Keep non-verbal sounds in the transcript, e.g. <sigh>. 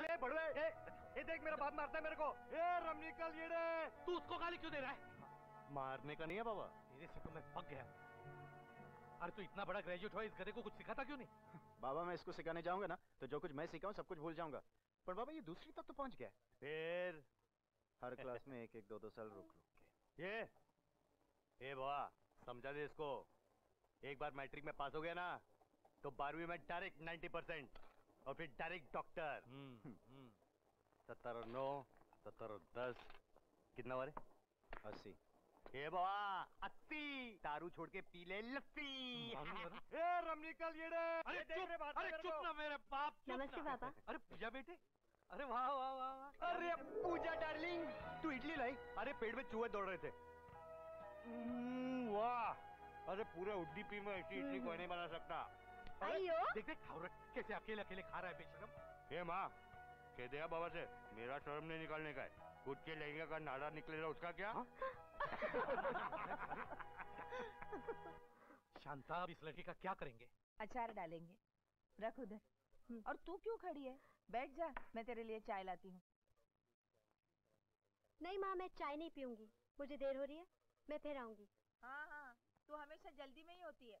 अरे बड़वे ए, ए देख मेरा बाप मारता है मेरे को। ए रम निकल ये रे। तू उसको गाली क्यों दे रहा है? मारने का नहीं है बाबा। तेरे से तो मैं पक गया अरे तू इतना बड़ा ग्रेजुएट हुआ इस गधे को कुछ सिखाता क्यों नहीं? <laughs> बाबा मैं इसको सिखाने जाऊँगा ना तो जो कुछ मैं सीखा सब कुछ भूल जाऊँगा। पर बाबा ये दूसरी तक तो पहुँच गया। फिर हर क्लास में एक एक दो दो साल रुक रुक के। ये ए बाबा समझा दे इसको। एक बार मैट्रिक में पास हो गया ना तो बारहवीं में डायरेक्ट 90 परसेंट। और फिर डायरेक्ट डॉक्टर। सत्तर और नौ सत्तर और दस। कितना वाले अस्सी। ए बाबा अस्सी। दारू छोड़ के पी ले लस्सी। ए रम ये अरे चुप अरे चुप ना मेरे बाप नमस्ते पापा। अरे पूजा बेटे। अरे वाह वाह वाह वाह। अरे पूजा डार्लिंग तू इडली लाई? अरे पेट में चूहे दौड़ रहे थे। हम्म, वाह। अरे पूरे उड्डीपी में ऐसी इडली कोई नहीं बना सकता। अयो देख देख कैसे अकेले अकेले खा रहा है बेशरम। ए माँ कह दिया बाबा से मेरा शर्म नहीं निकालने का है। खुद के लहंगे का नाड़ा निकलेगा उसका क्या? <laughs> शांता अब इस लड़की का क्या करेंगे? अचार डालेंगे। रख उधर। और तू क्यों खड़ी है? बैठ जा मैं तेरे लिए चाय लाती हूँ। नहीं माँ मैं चाय नहीं पीऊँगी। मुझे देर हो रही है मैं फिर आऊँगी। हाँ हाँ तू हमेशा जल्दी में ही होती है।